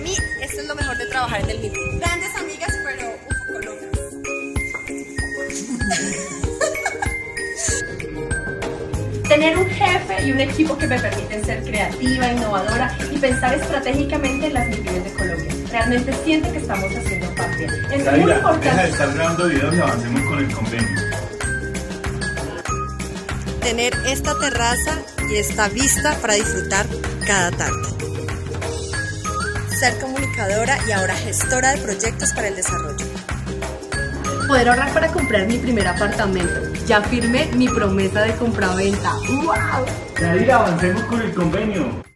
mí, esto es lo mejor de trabajar en el MIT. Grandes amigas, pero un poco locas. Tener un jefe y un equipo que me permiten ser creativa, innovadora y pensar estratégicamente en las MIPIMES de Colombia. Realmente siento que estamos haciendo patria. Es muy Deja de importante. estar grabando videos y avancemos con el convenio. Tener esta terraza y esta vista para disfrutar cada tarde. Ser comunicadora y ahora gestora de proyectos para el desarrollo. Poder ahorrar para comprar mi primer apartamento. Ya firmé mi promesa de compraventa. ¡Wow! Yadira, avancemos con el convenio.